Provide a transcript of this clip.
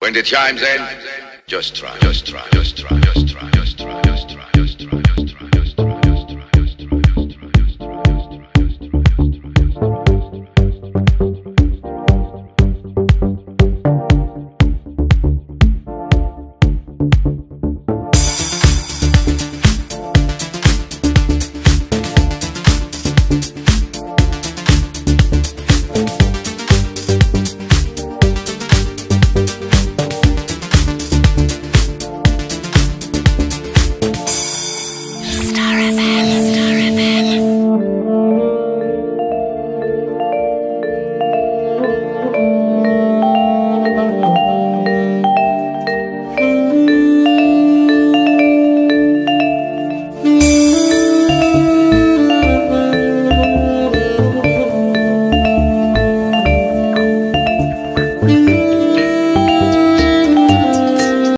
When the chimes end, just try, just try, just try, just try, just try,